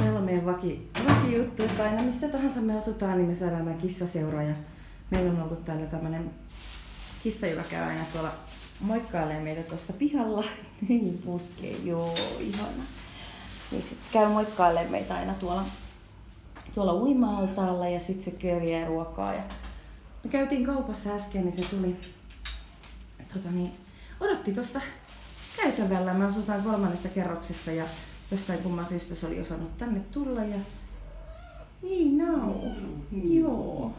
Meillä on meidän vaki, vaki juttu, että aina missä tahansa me asutaan, niin me saadaan nämä kissaseura. Ja meillä on ollut täällä tämmöinen kissa, joka käy aina tuolla moikkailee meitä tuossa pihalla. Niin puskee, joo, ihana. Niin sit käy moikkailee meitä aina tuolla, tuolla uima-altaalla ja sitten se kerjää ruokaa. Ja me käytiin kaupassa äsken, niin se tuli, tota niin, odotti tuossa käytävällä. Me asutaan kolmannessa kerroksessa ja jostain kumman syystä se oli osannut tänne tulla ja niin nau, mm. joo.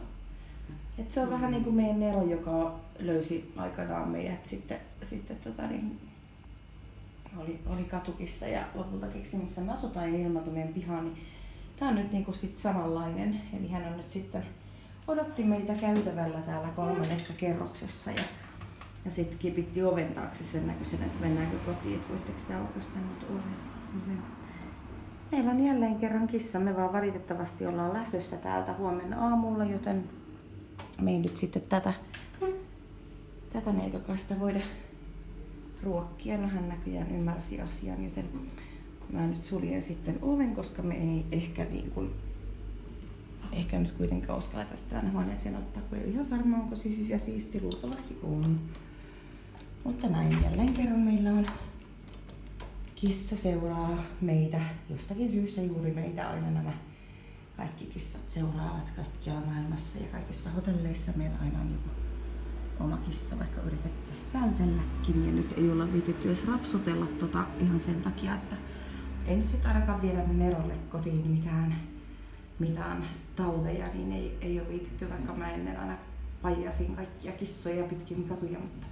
Et se on vähän niin kuin meidän Nero, joka löysi aikanaan meidät sitten, sitten tota niin, oli, oli katukissa ja lopulta keksi, missä me asutaan ja ilmaantui meidän pihaan. Niin tämä on nyt niin kuin sit samanlainen. Eli hän on nyt sitten odotti meitä käytävällä täällä kolmannessa kerroksessa ja, ja sitten kipitti oven taakse sen näköisen, että mennäänkö kotiin, että voitteko te aukaista nyt oven. Meillä on jälleen kerran kissa, me vaan valitettavasti ollaan lähdössä täältä huomenna aamulla, joten me ei nyt sitten tätä, tätä neitokasta voida ruokkia. No hän näköjään ymmärsi asian, joten mä nyt suljen sitten oven, koska me ei ehkä niin kuin, ehkä nyt kuitenkaan uskalleta sitä tänne huoneeseen ottaa, kun ei ole ihan varma, onko se siis ja siisti, luultavasti on. Mutta näin jälleen kerran meillä on kissa seuraa meitä, jostakin syystä juuri meitä aina nämä kaikki kissat seuraavat kaikkialla maailmassa ja kaikissa hotelleissa meillä aina on joku oma kissa, vaikka yritettäisiin vältelläkin. Ja nyt ei olla viitetty edes rapsutella tota ihan sen takia, että nyt sitten ainakaan viedä Nerolle kotiin mitään, mitään tauteja, niin ei, ei ole viitetty, vaikka mä ennen aina paijasin kaikkia kissoja pitkin katuja, mutta